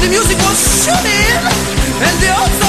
the music was shooting and the